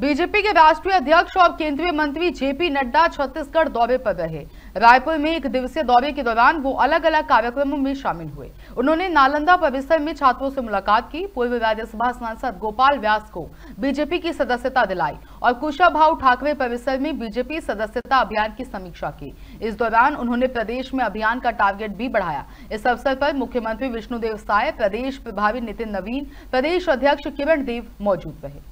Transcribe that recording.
BJP के राष्ट्रीय अध्यक्ष और केंद्रीय मंत्री जेपी नड्डा छत्तीसगढ़ दौरे पर रहे। रायपुर में एक दिवसीय दौरे के दौरान वो अलग अलग कार्यक्रमों में शामिल हुए। उन्होंने नालंदा परिसर में छात्रों से मुलाकात की। पूर्व राज्यसभा सांसद गोपाल व्यास को बीजेपी की सदस्यता दिलाई और कुशाभाऊ ठाकरे परिसर में बीजेपी सदस्यता अभियान की समीक्षा की। इस दौरान उन्होंने प्रदेश में अभियान का टारगेट भी बढ़ाया। इस अवसर पर मुख्यमंत्री विष्णुदेव साय, प्रदेश प्रभारी नितिन नवीन, प्रदेश अध्यक्ष किरण देव मौजूद रहे।